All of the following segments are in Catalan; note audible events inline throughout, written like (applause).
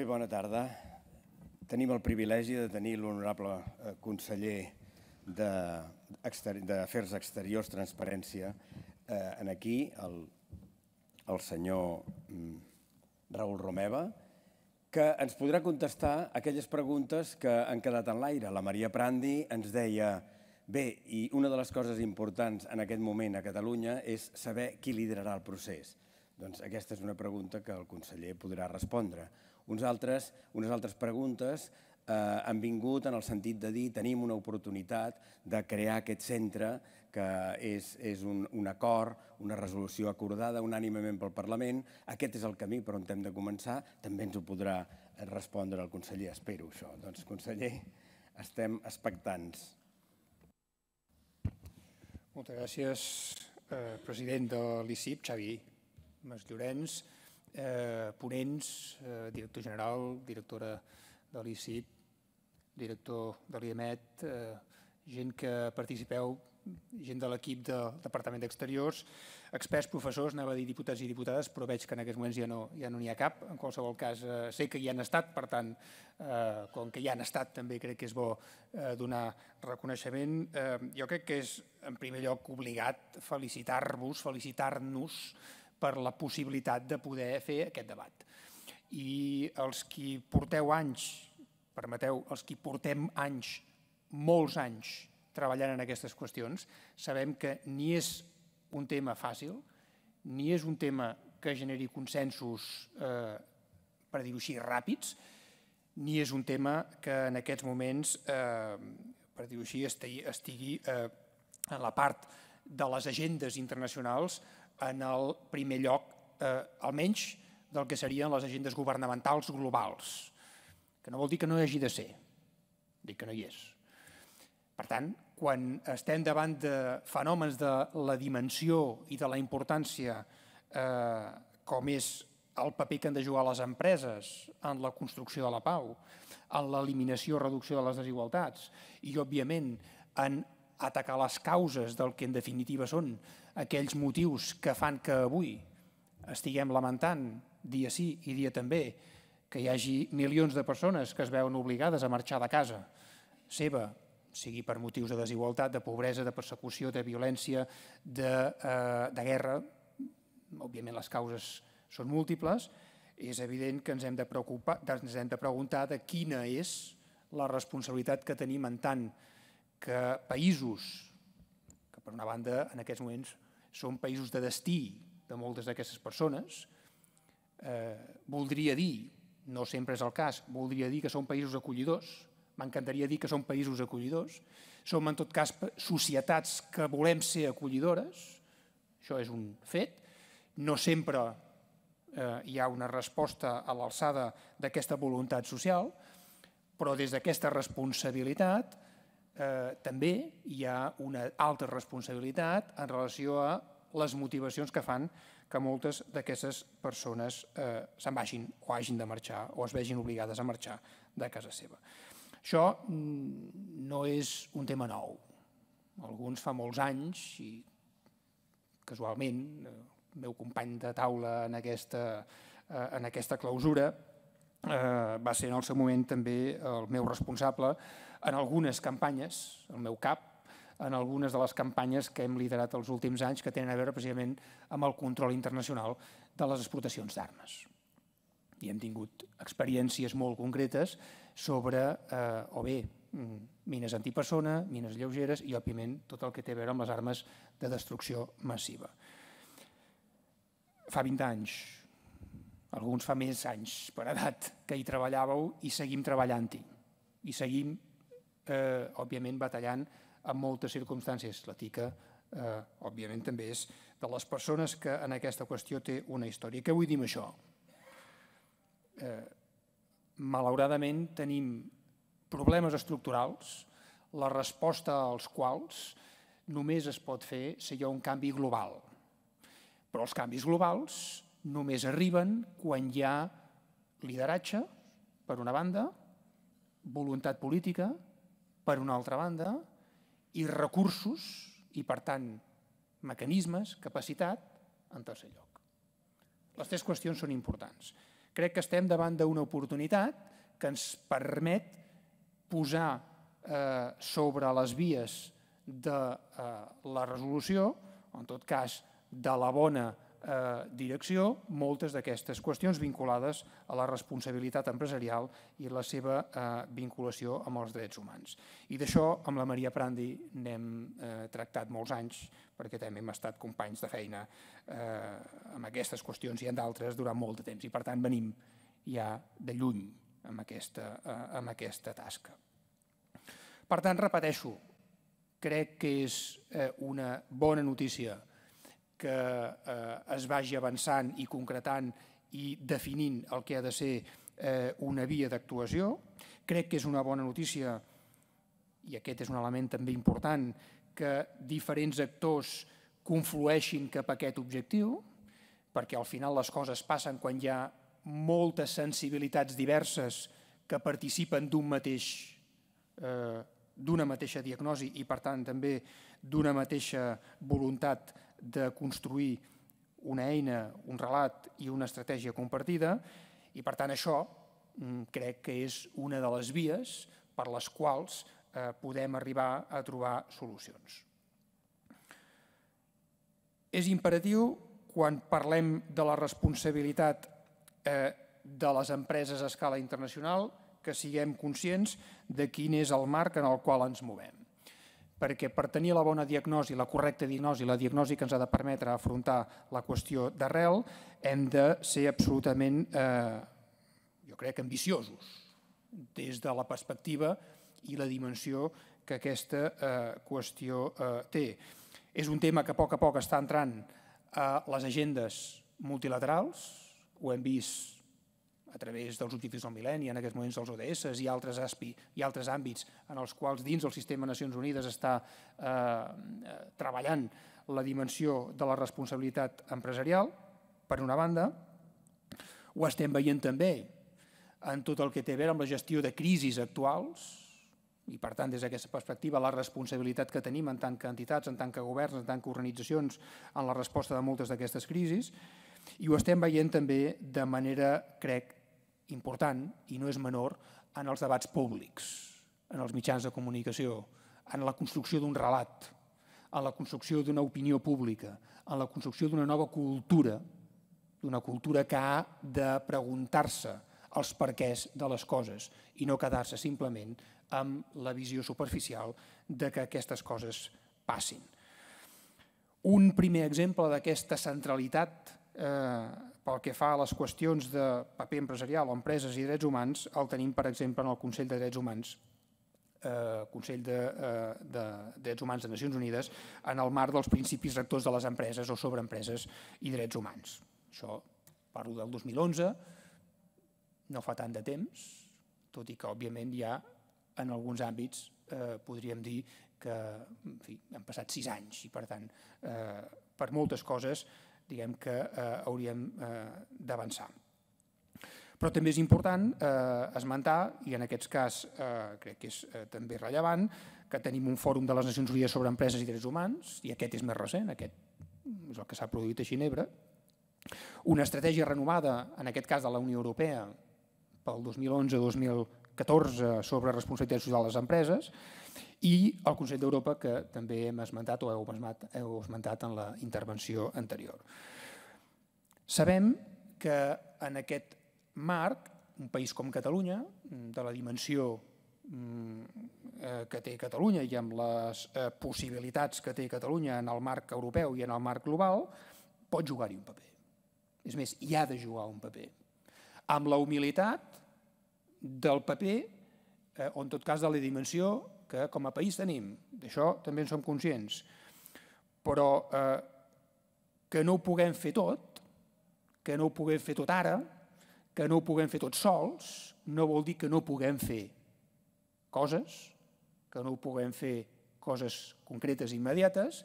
Bé, bona tarda. Tenim el privilegi de tenir l'honorable eh, conseller d'Afers Exteriors, Transparència, eh, en aquí, el, el senyor mm, Raül Romeva, que ens podrà contestar aquelles preguntes que han quedat en l'aire. La Maria Prandi ens deia, bé, i una de les coses importants en aquest moment a Catalunya és saber qui liderarà el procés. Doncs aquesta és una pregunta que el conseller podrà respondre. Uns altres, unes altres preguntes eh, han vingut en el sentit de dir tenim una oportunitat de crear aquest centre que és, és un, un acord, una resolució acordada unànimement pel Parlament. Aquest és el camí per on hem de començar. També ens ho podrà respondre el conseller, espero això. Doncs, conseller, estem expectants. Moltes gràcies, eh, president de l'ICIP, Xavi Mas Llorenç, eh, ponents, eh, director general, directora de l'ICIP, director de l'IEMET, eh, gent que participeu gent de l'equip del Departament d'Exteriors, experts, professors, anava a dir diputats i diputades, però veig que en aquests moments ja no n'hi ja no ha cap. En qualsevol cas, eh, sé que hi han estat, per tant, eh, com que hi han estat, també crec que és bo eh, donar reconeixement. Eh, jo crec que és, en primer lloc, obligat felicitar-vos, felicitar-nos per la possibilitat de poder fer aquest debat. I els qui porteu anys, permeteu, els qui portem anys, molts anys, treballant en aquestes qüestions, sabem que ni és un tema fàcil, ni és un tema que generi consensos, eh, per dir-ho així, ràpids, ni és un tema que en aquests moments, eh, per dir-ho així, estigui, eh, en la part de les agendes internacionals en el primer lloc, eh, almenys del que serien les agendes governamentals globals, que no vol dir que no hi hagi de ser, dic que no hi és, per tant, quan estem davant de fenòmens de la dimensió i de la importància eh, com és el paper que han de jugar les empreses en la construcció de la pau, en l'eliminació o reducció de les desigualtats i, òbviament, en atacar les causes del que en definitiva són aquells motius que fan que avui estiguem lamentant dia sí i dia també que hi hagi milions de persones que es veuen obligades a marxar de casa seva sigui per motius de desigualtat, de pobresa, de persecució, de violència, de, eh, de guerra, òbviament les causes són múltiples, és evident que ens hem de, preocupar, ens hem de preguntar de quina és la responsabilitat que tenim en tant que països, per una banda en aquests moments són països de destí de moltes d'aquestes persones, eh, voldria dir, no sempre és el cas, voldria dir que són països acollidors, m'encantaria dir que som països acollidors, som en tot cas societats que volem ser acollidores, això és un fet, no sempre eh, hi ha una resposta a l'alçada d'aquesta voluntat social, però des d'aquesta responsabilitat eh, també hi ha una altra responsabilitat en relació a les motivacions que fan que moltes d'aquestes persones eh, se'n vagin o hagin de marxar o es vegin obligades a marxar de casa seva. Això mm, no és un tema nou. Alguns fa molts anys i casualment el meu company de taula en aquesta, eh, en aquesta clausura eh, va ser en el seu moment també el meu responsable en algunes campanyes, el meu cap, en algunes de les campanyes que hem liderat els últims anys que tenen a veure precisament amb el control internacional de les exportacions d'armes. I hem tingut experiències molt concretes sobre, eh, o bé, mm, mines antipersona, mines lleugeres i, òbviament, tot el que té a veure amb les armes de destrucció massiva. Fa 20 anys, alguns fa més anys per edat, que hi treballàveu i seguim treballant-hi. I seguim, eh, òbviament, batallant en moltes circumstàncies. La TICA, eh, òbviament, també és de les persones que en aquesta qüestió té una història. Què vull dir amb això? Eh, malauradament tenim problemes estructurals, la resposta als quals només es pot fer si hi ha un canvi global. Però els canvis globals només arriben quan hi ha lideratge, per una banda, voluntat política, per una altra banda, i recursos, i per tant mecanismes, capacitat, en tercer lloc. Les tres qüestions són importants. crec que estem davant d'una oportunitat que ens permet posar eh, sobre les vies de eh, la resolució, en tot cas de la bona eh, direcció moltes d'aquestes qüestions vinculades a la responsabilitat empresarial i la seva eh, vinculació amb els drets humans. I d'això amb la Maria Prandi n'hem eh, tractat molts anys perquè també hem estat companys de feina eh, amb aquestes qüestions i en d'altres durant molt de temps i per tant venim ja de lluny amb aquesta, eh, amb aquesta tasca. Per tant, repeteixo, crec que és eh, una bona notícia que eh, es vagi avançant i concretant i definint el que ha de ser eh, una via d'actuació. Crec que és una bona notícia, i aquest és un element també important, que diferents actors conflueixin cap a aquest objectiu, perquè al final les coses passen quan hi ha moltes sensibilitats diverses que participen d'un mateix eh, d'una mateixa diagnosi i, per tant, també d'una mateixa voluntat de construir una eina, un relat i una estratègia compartida i per tant això mm, crec que és una de les vies per les quals eh, podem arribar a trobar solucions. És imperatiu quan parlem de la responsabilitat eh, de les empreses a escala internacional que siguem conscients de quin és el marc en el qual ens movem perquè per tenir la bona diagnosi, la correcta diagnosi, la diagnosi que ens ha de permetre afrontar la qüestió d'arrel, hem de ser absolutament, eh, jo crec, ambiciosos des de la perspectiva i la dimensió que aquesta eh, qüestió eh, té. És un tema que a poc a poc està entrant a les agendes multilaterals, ho hem vist a través dels objectius del mil·lenni, en aquests moments dels ODS i altres ASPI i altres àmbits en els quals dins del sistema Nacions Unides està eh, treballant la dimensió de la responsabilitat empresarial, per una banda, ho estem veient també en tot el que té a veure amb la gestió de crisis actuals, i per tant des d'aquesta perspectiva la responsabilitat que tenim en tant que entitats, en tant que governs, en tant que organitzacions en la resposta de moltes d'aquestes crisis, i ho estem veient també de manera, crec, important i no és menor en els debats públics, en els mitjans de comunicació, en la construcció d'un relat, en la construcció d'una opinió pública, en la construcció d'una nova cultura, d'una cultura que ha de preguntar-se els perquès de les coses i no quedar-se simplement amb la visió superficial de que aquestes coses passin. Un primer exemple d'aquesta centralitat eh, pel que fa a les qüestions de paper empresarial o empreses i drets humans, el tenim, per exemple, en el Consell de Drets Humans, eh, Consell de, eh, de Drets Humans de Nacions Unides, en el marc dels principis rectors de les empreses o sobre empreses i drets humans. Això parlo del 2011, no fa tant de temps, tot i que, òbviament, ja en alguns àmbits eh, podríem dir que en fi, han passat sis anys i, per tant, eh, per moltes coses diguem que eh, hauríem eh, d'avançar. Però també és important eh, esmentar, i en aquest cas eh, crec que és eh, també rellevant, que tenim un fòrum de les Nacions Unides sobre empreses i drets humans, i aquest és més recent, aquest és el que s'ha produït a Ginebra, una estratègia renovada, en aquest cas de la Unió Europea, pel 2011-2014 sobre responsabilitat social de les empreses, i el Consell d'Europa, que també hem esmentat o heu esmentat, heu esmentat en la intervenció anterior. Sabem que en aquest marc, un país com Catalunya, de la dimensió mm, eh, que té Catalunya i amb les eh, possibilitats que té Catalunya en el marc europeu i en el marc global, pot jugar-hi un paper. És més, hi ha de jugar un paper. Amb la humilitat del paper, eh, o en tot cas de la dimensió que com a país tenim, d'això també en som conscients, però eh, que no ho puguem fer tot, que no ho puguem fer tot ara, que no ho puguem fer tot sols, no vol dir que no puguem fer coses, que no puguem fer coses concretes i immediates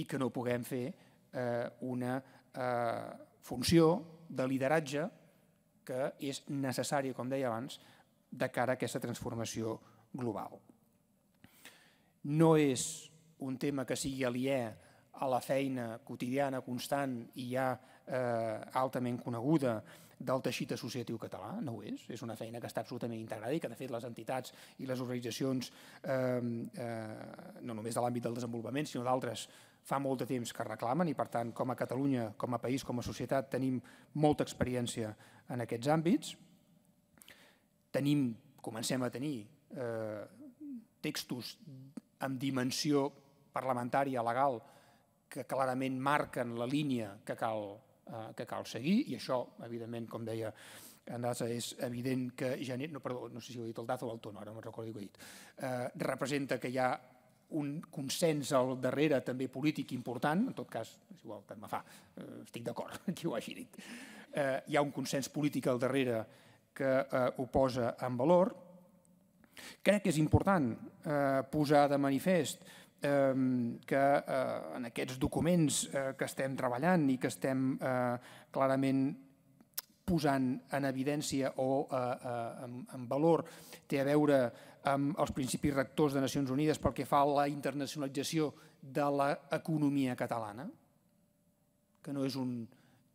i que no puguem fer eh, una eh, funció de lideratge que és necessària, com deia abans, de cara a aquesta transformació global no és un tema que sigui aliè a la feina quotidiana, constant i ja eh, altament coneguda del teixit associatiu català, no ho és, és una feina que està absolutament integrada i que de fet les entitats i les organitzacions eh, eh, no només de l'àmbit del desenvolupament sinó d'altres fa molt de temps que reclamen i per tant com a Catalunya, com a país, com a societat tenim molta experiència en aquests àmbits. Tenim, comencem a tenir eh, textos amb dimensió parlamentària, legal, que clarament marquen la línia que cal eh, que cal seguir i això, evidentment, com deia en Daza, és evident que genera, no, perdó, no sé si ho he dit el Daza o el Tono, ara no recordo què he dit, eh, representa que hi ha un consens al darrere també polític important, en tot cas, és igual, tant me fa, eh, estic d'acord (laughs) qui ho hagi dit. Eh, hi ha un consens polític al darrere que eh, ho posa en valor. Crec que és important eh, posar de manifest que eh, en aquests documents eh, que estem treballant i que estem eh, clarament posant en evidència o en, en valor té a veure amb els principis rectors de Nacions Unides pel que fa a la internacionalització de l'economia catalana, que no és un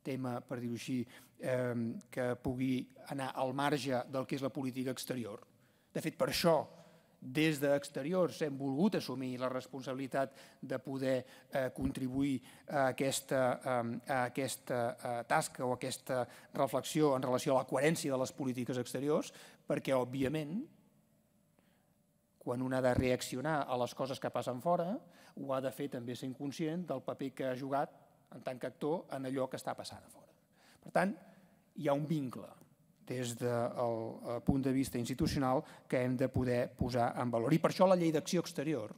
tema, per dir-ho així, eh, que pugui anar al marge del que és la política exterior. De fet, per això des d'exteriors hem volgut assumir la responsabilitat de poder eh, contribuir a aquesta, a aquesta eh, tasca o a aquesta reflexió en relació a la coherència de les polítiques exteriors, perquè, òbviament, quan un ha de reaccionar a les coses que passen fora, ho ha de fer també sent conscient del paper que ha jugat en tant que actor en allò que està passant a fora. Per tant, hi ha un vincle des del eh, punt de vista institucional que hem de poder posar en valor. I per això la llei d'acció exterior,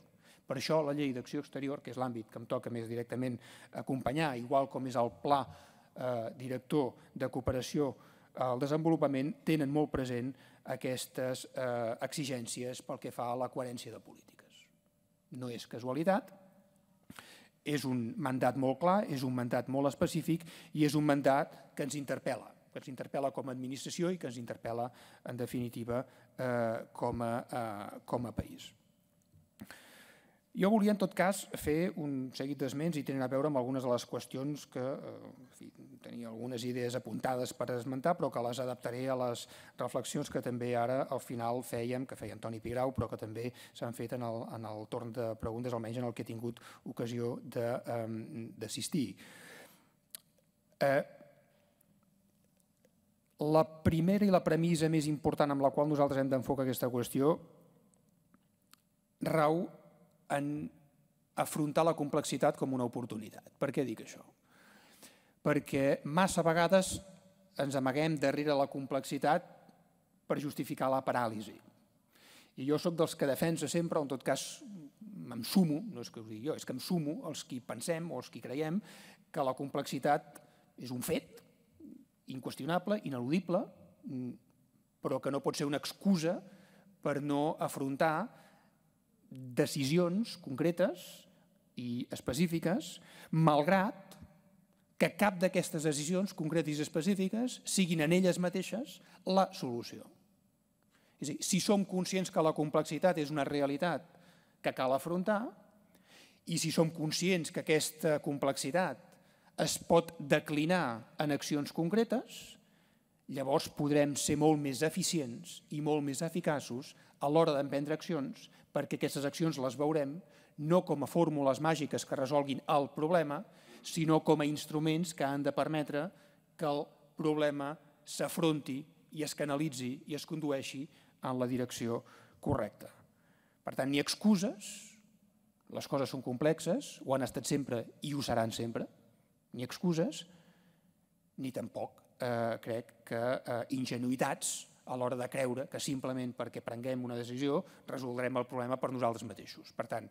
per això la llei d'acció exterior, que és l'àmbit que em toca més directament acompanyar, igual com és el pla eh, director de cooperació al desenvolupament, tenen molt present aquestes eh, exigències pel que fa a la coherència de polítiques. No és casualitat, és un mandat molt clar, és un mandat molt específic i és un mandat que ens interpel·la que ens interpel·la com a administració i que ens interpel·la, en definitiva, eh, com, a, eh, com a país. Jo volia, en tot cas, fer un seguit d'esments i tenen a veure amb algunes de les qüestions que eh, en fi, tenia algunes idees apuntades per esmentar, però que les adaptaré a les reflexions que també ara al final fèiem, que feia Antoni Pigrau, però que també s'han fet en el, en el torn de preguntes, almenys en el que he tingut ocasió d'assistir. Eh, la primera i la premissa més important amb la qual nosaltres hem d'enfocar aquesta qüestió rau en afrontar la complexitat com una oportunitat. Per què dic això? Perquè massa vegades ens amaguem darrere la complexitat per justificar la paràlisi. I jo sóc dels que defensa sempre, en tot cas em sumo, no és que ho digui jo, és que em sumo els qui pensem o els qui creiem que la complexitat és un fet, inqüestionable, ineludible, mm, però que no pot ser una excusa per no afrontar decisions concretes i específiques, malgrat que cap d'aquestes decisions concretes i específiques siguin en elles mateixes la solució. És a dir, si som conscients que la complexitat és una realitat que cal afrontar i si som conscients que aquesta complexitat es pot declinar en accions concretes, llavors podrem ser molt més eficients i molt més eficaços a l'hora d'emprendre accions, perquè aquestes accions les veurem no com a fórmules màgiques que resolguin el problema, sinó com a instruments que han de permetre que el problema s'afronti i es canalitzi i es condueixi en la direcció correcta. Per tant, ni excuses, les coses són complexes, ho han estat sempre i ho seran sempre, ni excuses, ni tampoc eh, crec que eh, ingenuïtats a l'hora de creure que simplement perquè prenguem una decisió resoldrem el problema per nosaltres mateixos. Per tant,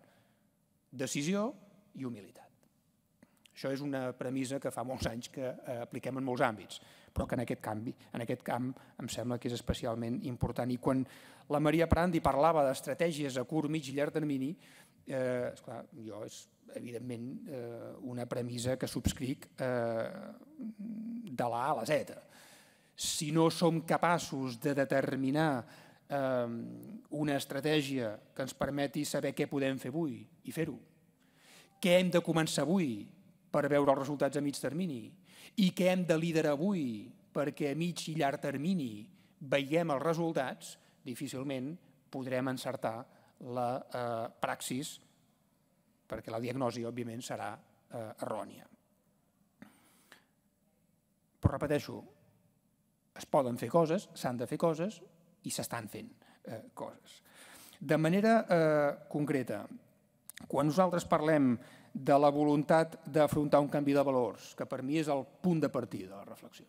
decisió i humilitat. Això és una premissa que fa molts anys que eh, apliquem en molts àmbits, però que en aquest, canvi, en aquest camp em sembla que és especialment important. I quan la Maria Prandi parlava d'estratègies a curt, mig i llarg termini, eh, esclar, jo és evidentment, eh, una premissa que subscric eh, de la A a la Z. Si no som capaços de determinar eh, una estratègia que ens permeti saber què podem fer avui i fer-ho, què hem de començar avui per veure els resultats a mig termini i què hem de liderar avui perquè a mig i llarg termini veiem els resultats, difícilment podrem encertar la eh, praxis perquè la diagnosi, òbviament, serà eh, errònia. Però repeteixo, es poden fer coses, s'han de fer coses i s'estan fent eh, coses. De manera eh, concreta, quan nosaltres parlem de la voluntat d'afrontar un canvi de valors, que per mi és el punt de partida de la reflexió.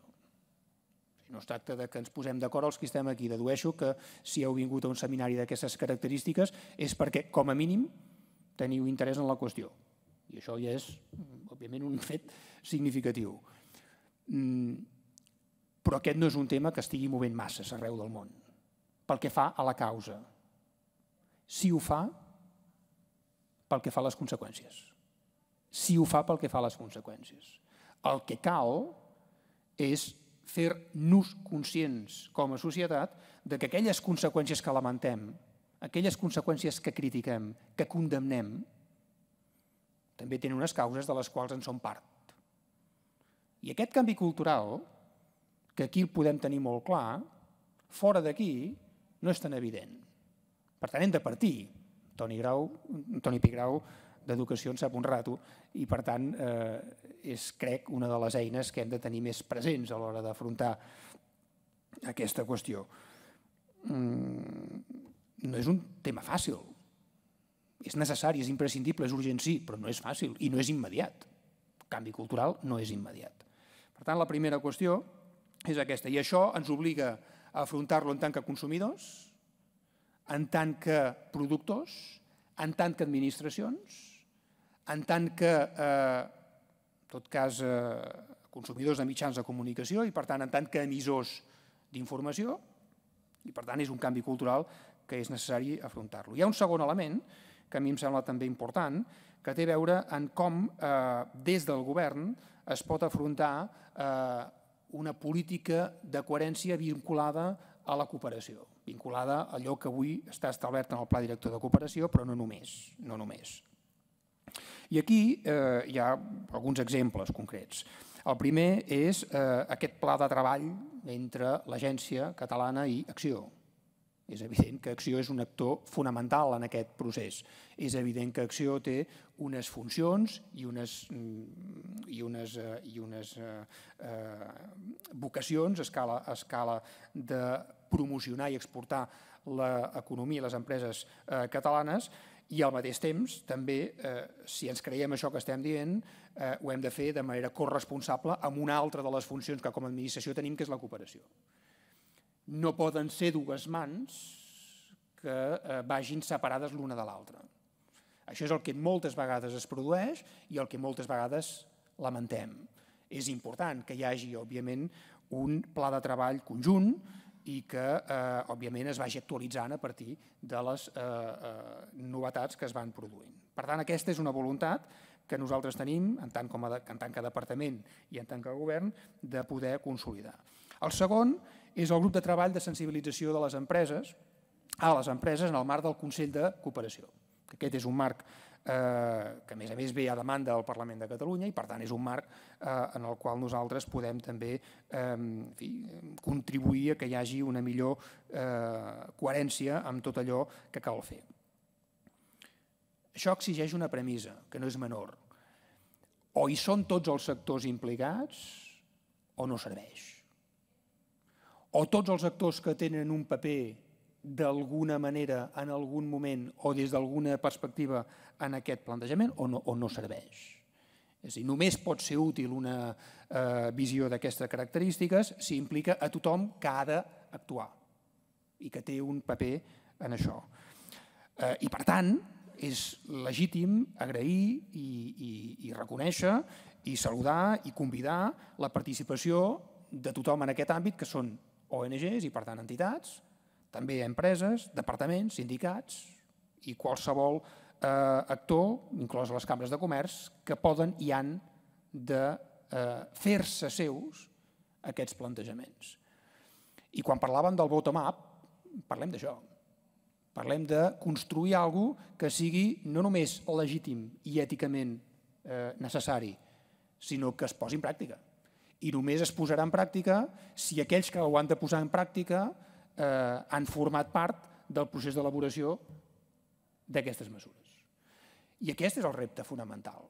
No es tracta de que ens posem d'acord els que estem aquí. Dedueixo que si heu vingut a un seminari d'aquestes característiques és perquè, com a mínim, teniu interès en la qüestió. I això ja és, òbviament, un fet significatiu. Mm, però aquest no és un tema que estigui movent masses arreu del món, pel que fa a la causa. Si ho fa, pel que fa a les conseqüències. Si ho fa pel que fa a les conseqüències. El que cal és fer-nos conscients com a societat de que aquelles conseqüències que lamentem, aquelles conseqüències que critiquem, que condemnem, també tenen unes causes de les quals en som part. I aquest canvi cultural, que aquí el podem tenir molt clar, fora d'aquí no és tan evident. Per tant, hem de partir. Toni, Grau, Toni Pigrau d'Educació en sap un rato i, per tant, eh, és, crec, una de les eines que hem de tenir més presents a l'hora d'afrontar aquesta qüestió. Mm, no és un tema fàcil. És necessari, és imprescindible, és urgent, sí, però no és fàcil i no és immediat. El canvi cultural no és immediat. Per tant, la primera qüestió és aquesta. I això ens obliga a afrontar-lo en tant que consumidors, en tant que productors, en tant que administracions, en tant que eh, tot cas, eh, consumidors de mitjans de comunicació i, per tant, en tant que emissors d'informació, i, per tant, és un canvi cultural que és necessari afrontar-lo. Hi ha un segon element que a mi em sembla també important, que té a veure en com eh, des del govern es pot afrontar eh, una política de coherència vinculada a la cooperació, vinculada a allò que avui està establert en el Pla Director de Cooperació, però no només. No només. I aquí eh, hi ha alguns exemples concrets. El primer és eh, aquest pla de treball entre l'Agència Catalana i Acció. És evident que Acció és un actor fonamental en aquest procés. És evident que Acció té unes funcions i unes, mm, i unes, eh, i unes eh, eh, vocacions a escala, a escala de promocionar i exportar l'economia i les empreses eh, catalanes, i al mateix temps, també, eh, si ens creiem això que estem dient, eh, ho hem de fer de manera corresponsable amb una altra de les funcions que com a administració tenim, que és la cooperació. No poden ser dues mans que eh, vagin separades l'una de l'altra. Això és el que moltes vegades es produeix i el que moltes vegades lamentem. És important que hi hagi, òbviament, un pla de treball conjunt i que, eh, òbviament, es vagi actualitzant a partir de les eh, eh, novetats que es van produint. Per tant, aquesta és una voluntat que nosaltres tenim, en tant, com a en tant que departament i en tant que govern, de poder consolidar. El segon és el grup de treball de sensibilització de les empreses a les empreses en el marc del Consell de Cooperació. Aquest és un marc eh, que a més a més ve a demanda del Parlament de Catalunya i per tant és un marc eh, en el qual nosaltres podem també eh, en fi, contribuir a que hi hagi una millor eh, coherència amb tot allò que cal fer. Això exigeix una premissa, que no és menor. O hi són tots els sectors implicats o no serveix. O tots els actors que tenen un paper d'alguna manera, en algun moment o des d'alguna perspectiva en aquest plantejament o no, o no serveix. És a dir, només pot ser útil una eh, visió d'aquestes característiques si implica a tothom que ha d'actuar i que té un paper en això. Eh, I per tant, és legítim agrair i, i, i reconèixer i saludar i convidar la participació de tothom en aquest àmbit, que són ONGs i, per tant, entitats, també empreses, departaments, sindicats i qualsevol eh, actor, inclòs les cambres de comerç, que poden i han de eh, fer-se seus aquests plantejaments. I quan parlàvem del bottom-up, parlem d'això. Parlem de construir alguna que sigui no només legítim i èticament eh, necessari, sinó que es posi en pràctica. I només es posarà en pràctica si aquells que ho han de posar en pràctica eh, han format part del procés d'elaboració d'aquestes mesures. I aquest és el repte fonamental.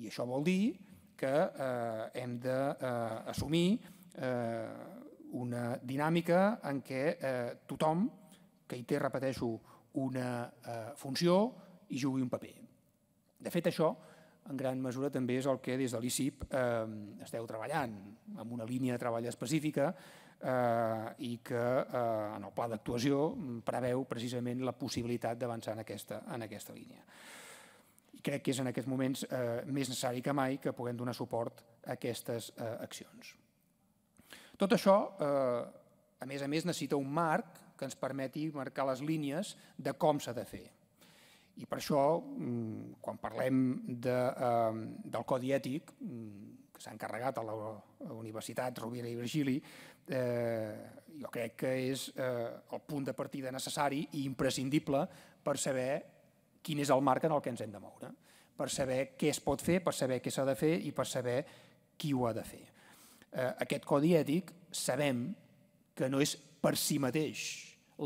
I això vol dir que eh, hem d'assumir eh, eh, una dinàmica en què eh, tothom que hi té, repeteixo, una eh, funció i jugui un paper. De fet, això, en gran mesura, també és el que des de l'ICIP eh, esteu treballant, amb una línia de treball específica eh, i que eh, en el pla d'actuació preveu precisament la possibilitat d'avançar en, aquesta, en aquesta línia. I crec que és en aquests moments eh, més necessari que mai que puguem donar suport a aquestes eh, accions. Tot això, eh, a més a més, necessita un marc que ens permeti marcar les línies de com s'ha de fer. I per això, mm, quan parlem de, eh, del codi ètic, mm, que s'ha encarregat a la Universitat Rovira i Virgili, eh, jo crec que és eh, el punt de partida necessari i imprescindible per saber quin és el marc en el que ens hem de moure, per saber què es pot fer, per saber què s'ha de fer i per saber qui ho ha de fer. Eh, aquest codi ètic sabem que no és per si mateix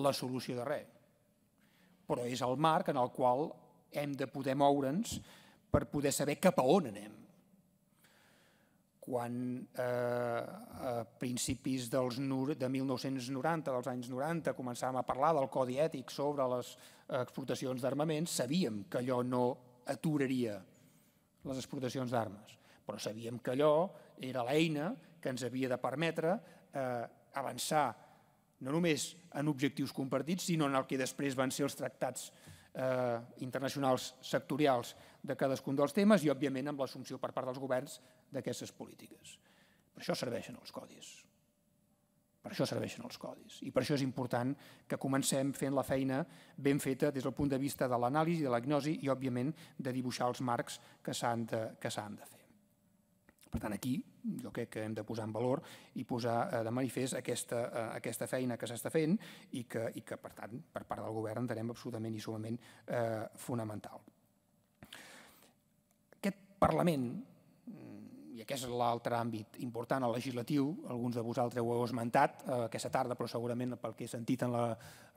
la solució de res, però és el marc en el qual hem de poder moure'ns per poder saber cap a on anem. Quan eh, a principis dels, de 1990, dels anys 90, començàvem a parlar del codi ètic sobre les exportacions d'armaments, sabíem que allò no aturaria les exportacions d'armes, però sabíem que allò era l'eina que ens havia de permetre eh, avançar no només en objectius compartits, sinó en el que després van ser els tractats eh, internacionals sectorials de cadascun dels temes i, òbviament, amb l'assumpció per part dels governs d'aquestes polítiques. Per això serveixen els codis. Per això serveixen els codis. I per això és important que comencem fent la feina ben feta des del punt de vista de l'anàlisi, de l'agnosi i, òbviament, de dibuixar els marcs que s'han de, de fer. Per tant, aquí jo crec que hem de posar en valor i posar eh, de manifest aquesta, eh, aquesta feina que s'està fent i que, i que, per tant, per part del govern entenem absolutament i sumament eh, fonamental. Aquest Parlament, i aquest és l'altre àmbit important, el legislatiu, alguns de vosaltres ho heu esmentat eh, aquesta tarda, però segurament pel que he sentit en la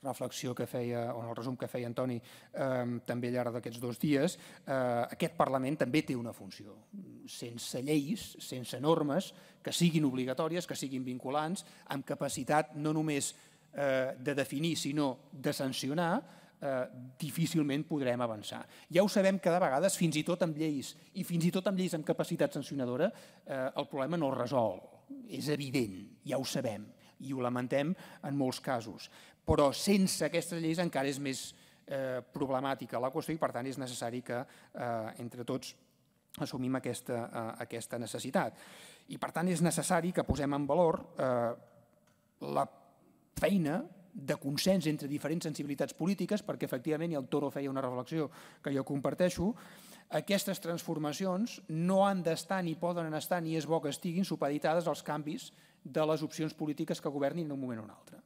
reflexió que feia, o en el resum que feia Antoni, eh, també al llarg d'aquests dos dies, eh, aquest Parlament també té una funció. Sense lleis, sense normes, que siguin obligatòries, que siguin vinculants, amb capacitat no només eh, de definir, sinó de sancionar, eh, difícilment podrem avançar. Ja ho sabem que de vegades, fins i tot amb lleis, i fins i tot amb lleis amb capacitat sancionadora, eh, el problema no es resol. És evident, ja ho sabem, i ho lamentem en molts casos. Però sense aquestes lleis encara és més eh, problemàtica la qüestió i, per tant, és necessari que eh, entre tots assumim aquesta, eh, aquesta necessitat. I, per tant, és necessari que posem en valor eh, la feina de consens entre diferents sensibilitats polítiques, perquè efectivament, i el Toro feia una reflexió que jo comparteixo, aquestes transformacions no han d'estar ni poden estar ni és bo que estiguin supeditades als canvis de les opcions polítiques que governin en un moment o un altre.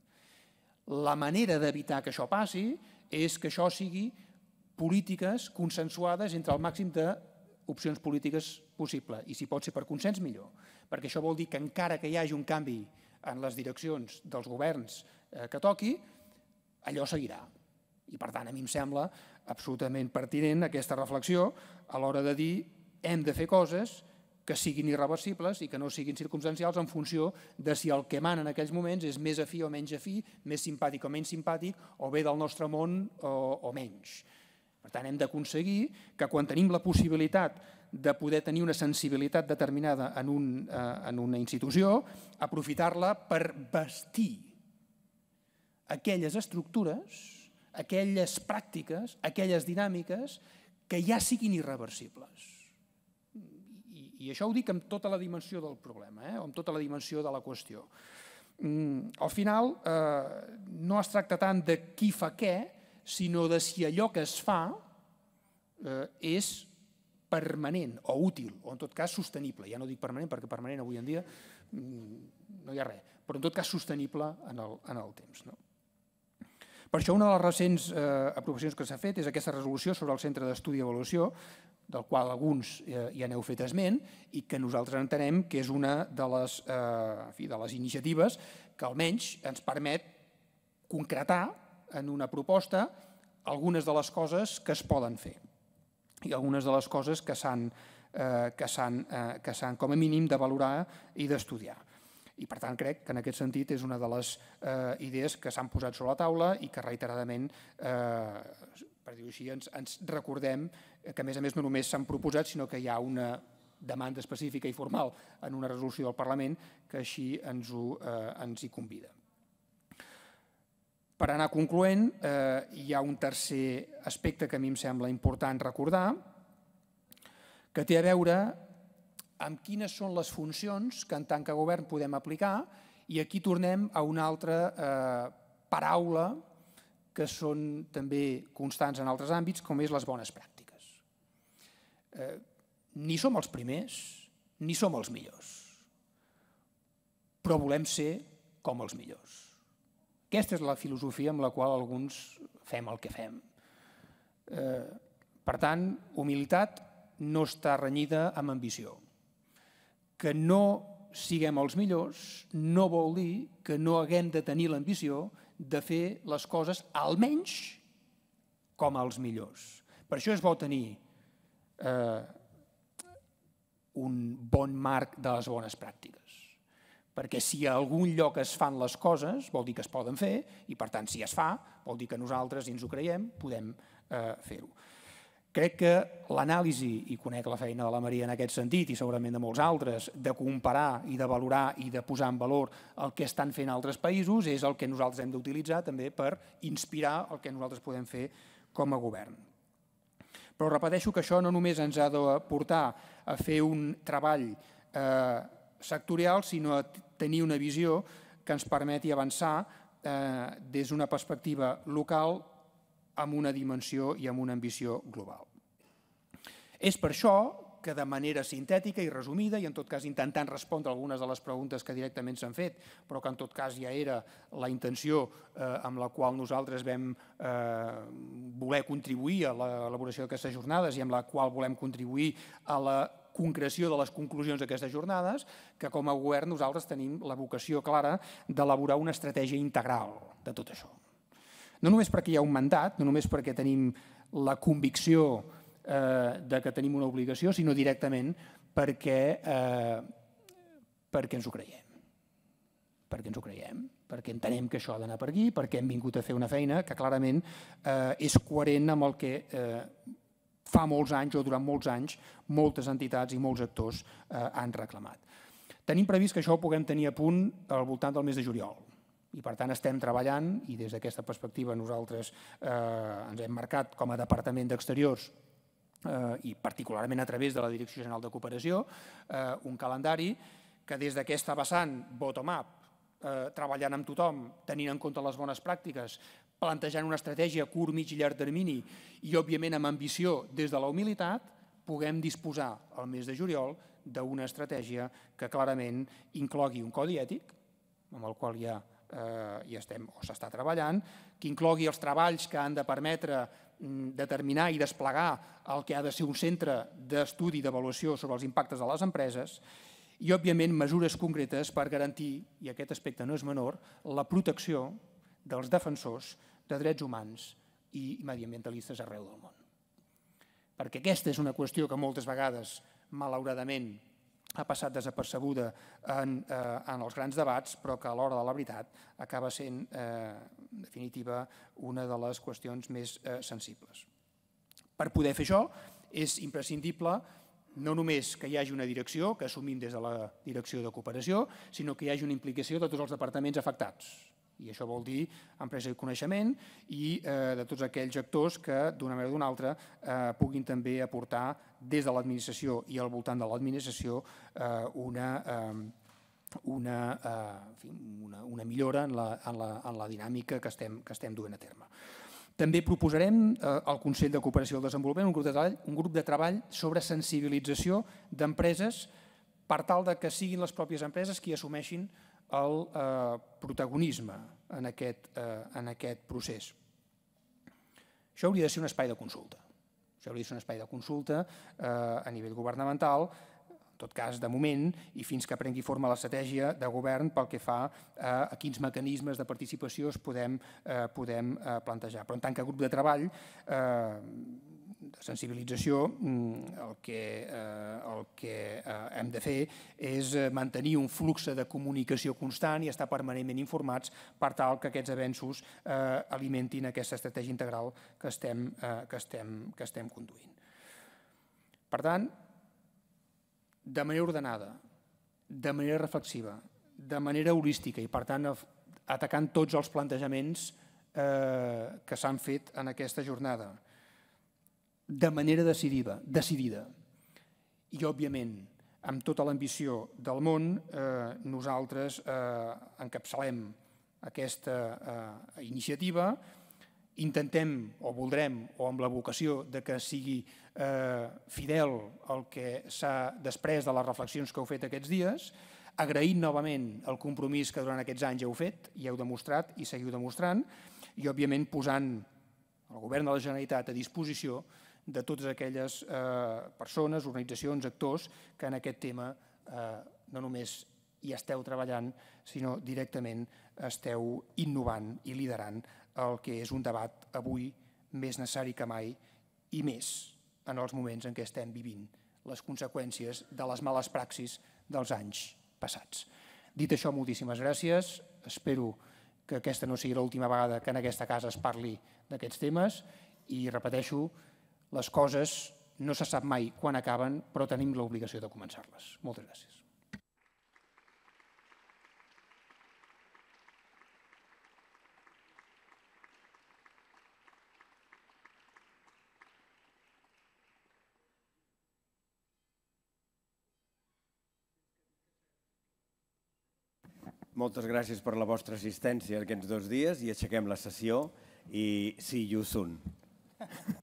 La manera d'evitar que això passi és que això sigui polítiques consensuades entre el màxim d'opcions polítiques possible, i si pot ser per consens, millor, perquè això vol dir que encara que hi hagi un canvi en les direccions dels governs que toqui, allò seguirà. I per tant, a mi em sembla absolutament pertinent aquesta reflexió a l'hora de dir hem de fer coses que siguin irreversibles i que no siguin circumstancials en funció de si el que mana en aquells moments és més afí o menys afí, més simpàtic o menys simpàtic, o bé del nostre món o, o menys. Per tant, hem d'aconseguir que quan tenim la possibilitat de poder tenir una sensibilitat determinada en, un, eh, en una institució, aprofitar-la per vestir aquelles estructures, aquelles pràctiques, aquelles dinàmiques que ja siguin irreversibles. I, i això ho dic amb tota la dimensió del problema, eh? amb tota la dimensió de la qüestió. Mm, al final, eh, no es tracta tant de qui fa què, sinó de si allò que es fa eh, és permanent o útil, o en tot cas sostenible. Ja no dic permanent perquè permanent avui en dia mm, no hi ha res, però en tot cas sostenible en el, en el temps. No? Per això una de les recents eh, aprovacions que s'ha fet és aquesta resolució sobre el Centre d'Estudi i Avaluació, del qual alguns eh, ja n'heu fet esment i que nosaltres entenem que és una de les, eh, en fi, de les iniciatives que almenys ens permet concretar en una proposta algunes de les coses que es poden fer i algunes de les coses que s'han eh, que s'han eh, com a mínim de valorar i d'estudiar. I per tant crec que en aquest sentit és una de les eh, idees que s'han posat sobre la taula i que reiteradament, eh, per dir-ho així, ens, ens recordem que a més a més no només s'han proposat, sinó que hi ha una demanda específica i formal en una resolució del Parlament que així ens, ho, eh, ens hi convida. Per anar concloent, eh, hi ha un tercer aspecte que a mi em sembla important recordar, que té a veure amb quines són les funcions que en tant que govern podem aplicar i aquí tornem a una altra eh, paraula que són també constants en altres àmbits, com és les bones pràctiques. Eh, ni som els primers, ni som els millors, però volem ser com els millors. Aquesta és la filosofia amb la qual alguns fem el que fem. Eh, per tant, humilitat no està renyida amb ambició. Que no siguem els millors no vol dir que no haguem de tenir l'ambició de fer les coses almenys com els millors. Per això és bo tenir eh, un bon marc de les bones pràctiques perquè si a algun lloc es fan les coses vol dir que es poden fer i per tant si es fa vol dir que nosaltres, si ens ho creiem, podem eh, fer-ho. Crec que l'anàlisi, i conec la feina de la Maria en aquest sentit i segurament de molts altres, de comparar i de valorar i de posar en valor el que estan fent altres països és el que nosaltres hem d'utilitzar també per inspirar el que nosaltres podem fer com a govern. Però repeteixo que això no només ens ha de portar a fer un treball eh, sectorial, sinó a tenir una visió que ens permeti avançar eh, des d'una perspectiva local amb una dimensió i amb una ambició global. És per això que de manera sintètica i resumida, i en tot cas intentant respondre algunes de les preguntes que directament s'han fet, però que en tot cas ja era la intenció eh, amb la qual nosaltres vam eh, voler contribuir a l'elaboració d'aquestes jornades i amb la qual volem contribuir a la concreció de les conclusions d'aquestes jornades, que com a govern nosaltres tenim la vocació clara d'elaborar una estratègia integral de tot això. No només perquè hi ha un mandat, no només perquè tenim la convicció eh, de que tenim una obligació, sinó directament perquè, eh, perquè ens ho creiem. Perquè ens ho creiem, perquè entenem que això ha d'anar per aquí, perquè hem vingut a fer una feina que clarament eh, és coherent amb el que eh, fa molts anys o durant molts anys moltes entitats i molts actors eh, han reclamat. Tenim previst que això ho puguem tenir a punt al voltant del mes de juliol i per tant estem treballant i des d'aquesta perspectiva nosaltres eh, ens hem marcat com a Departament d'Exteriors eh, i particularment a través de la Direcció General de Cooperació eh, un calendari que des d'aquesta vessant bottom-up eh, treballant amb tothom, tenint en compte les bones pràctiques, plantejant una estratègia curt, mig i llarg termini i, òbviament, amb ambició des de la humilitat, puguem disposar al mes de juliol d'una estratègia que clarament inclogui un codi ètic, amb el qual ja, eh, ja estem o s'està treballant, que inclogui els treballs que han de permetre mm, determinar i desplegar el que ha de ser un centre d'estudi i d'avaluació sobre els impactes de les empreses i, òbviament, mesures concretes per garantir, i aquest aspecte no és menor, la protecció dels defensors de drets humans i mediambientalistes arreu del món. Perquè aquesta és una qüestió que moltes vegades, malauradament, ha passat desapercebuda en, eh, en els grans debats, però que a l'hora de la veritat acaba sent, eh, en definitiva, una de les qüestions més eh, sensibles. Per poder fer això, és imprescindible no només que hi hagi una direcció, que assumim des de la direcció de cooperació, sinó que hi hagi una implicació de tots els departaments afectats, i això vol dir empresa i coneixement i eh, de tots aquells actors que d'una manera o d'una altra eh, puguin també aportar des de l'administració i al voltant de l'administració eh, una, eh, una, eh, una, una millora en la, en, la, en la dinàmica que estem, que estem duent a terme. També proposarem eh, al Consell de Cooperació el Desenvolupament un grup de treball, un grup de treball sobre sensibilització d'empreses per tal de que siguin les pròpies empreses qui assumeixin el eh, protagonisme en aquest, eh, en aquest procés. Això hauria de ser un espai de consulta. Això hauria de ser un espai de consulta eh, a nivell governamental, en tot cas de moment, i fins que prengui forma l'estratègia de govern pel que fa a, a quins mecanismes de participació es podem, eh, podem eh, plantejar. Però en tant que grup de treball, eh, de sensibilització, mm, el que, eh, el que eh, hem de fer és eh, mantenir un flux de comunicació constant i estar permanentment informats per tal que aquests avenços alimentin aquesta estratègia integral que estem, que estem, que estem conduint. Per tant, de manera ordenada, de manera reflexiva, de manera holística i, per tant, atacant tots els plantejaments eh, que s'han fet en aquesta jornada, de manera decidida, decidida. I, òbviament, amb tota l'ambició del món, eh, nosaltres eh, encapçalem aquesta eh, iniciativa, intentem o voldrem, o amb la vocació de que sigui eh, fidel al que s'ha després de les reflexions que heu fet aquests dies, agraint novament el compromís que durant aquests anys heu fet i heu demostrat i seguiu demostrant, i òbviament posant el govern de la Generalitat a disposició de totes aquelles eh, persones, organitzacions, actors que en aquest tema eh, no només hi esteu treballant, sinó directament esteu innovant i liderant el que és un debat avui més necessari que mai i més en els moments en què estem vivint les conseqüències de les males praxis dels anys passats. Dit això, moltíssimes gràcies. Espero que aquesta no sigui l'última vegada que en aquesta casa es parli d'aquests temes i repeteixo, les coses no se sap mai quan acaben, però tenim l'obligació de començar-les. Moltes gràcies. Moltes gràcies per la vostra assistència aquests dos dies i aixequem la sessió i see you soon. (laughs)